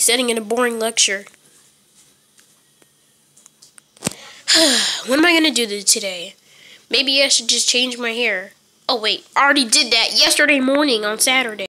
setting sitting in a boring lecture. what am I gonna do today? Maybe I should just change my hair. Oh wait, I already did that yesterday morning on Saturday.